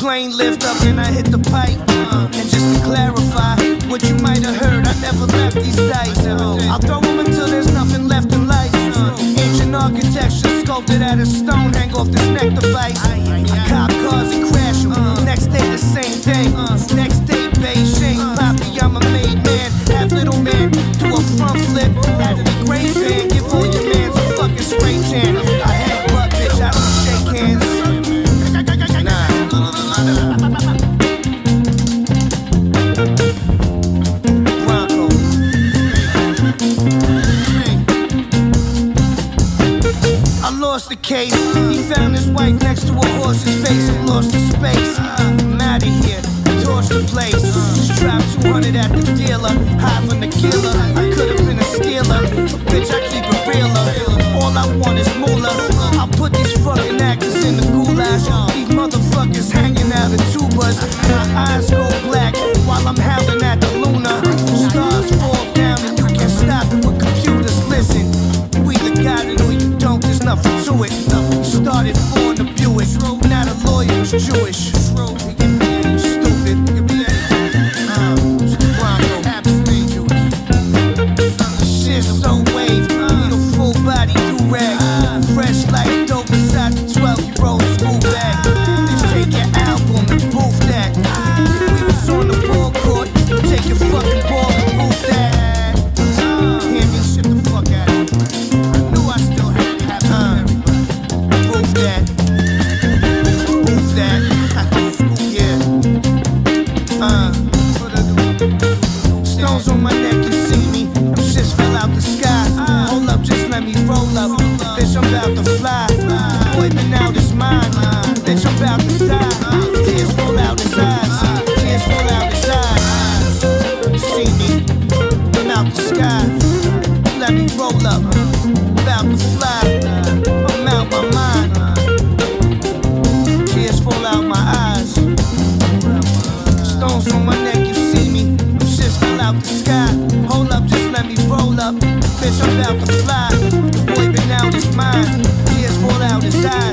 plane lift up and I hit the pipe. Uh, and just to clarify, what you might have heard, I never left these dice. I'll throw them until there's nothing left in life. Uh, ancient architecture sculpted out of stone, the case. He found his wife next to a horse's face and lost his space. I'm out of here. Torch the place. Strap 200 at the dealer. High from the killer. I could have been a stealer. But bitch, I keep it realer. All I want is moolah. I'll put these fucking actors in the goulash. These motherfuckers hanging out of tubas. My eyes it. Started for the Buick. Now the lawyer was Jewish. I'm out my mind. Tears fall out my eyes. Stones on my neck, you see me. Them fall fell out the sky. Hold up, just let me roll up. Bitch, I'm out to fly. The boy been out his mind. Tears fall out his eyes.